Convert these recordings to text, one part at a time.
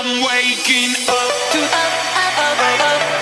I'm waking up to up, up, up, up.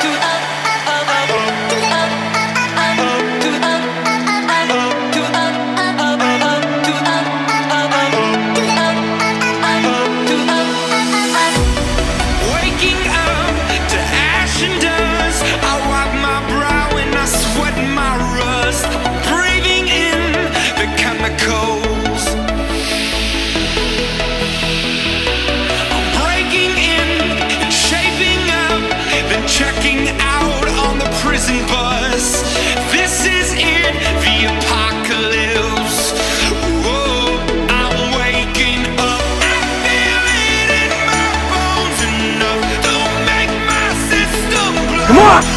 Fuck!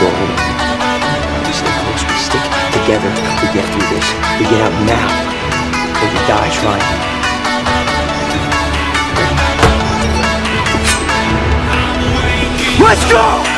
go home. We. We stick together. We get through this. We get out now. Or we die trying. Let's go!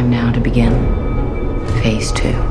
time now to begin phase two.